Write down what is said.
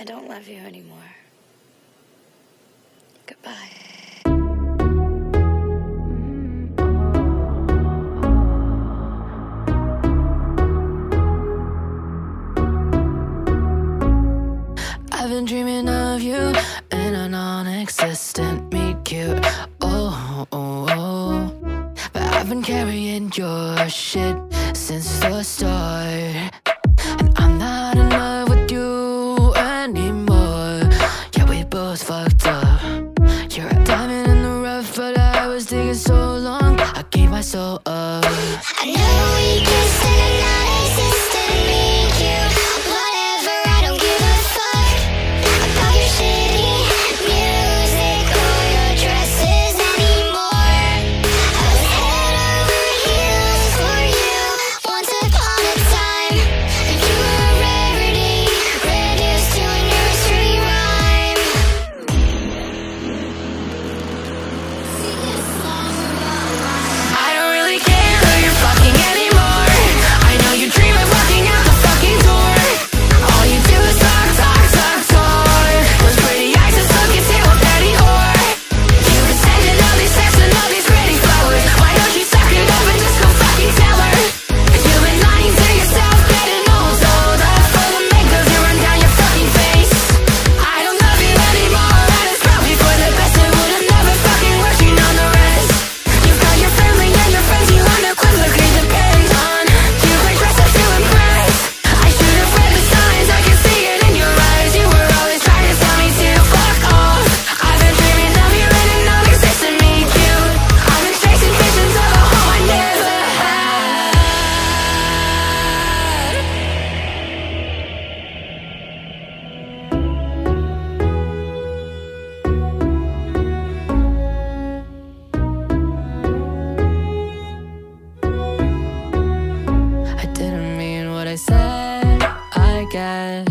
I don't love you anymore. Goodbye. I've been dreaming of you in a non-existent meet cute. Oh, oh, oh. But I've been carrying your shit since my soul up. I know we can stay. bye.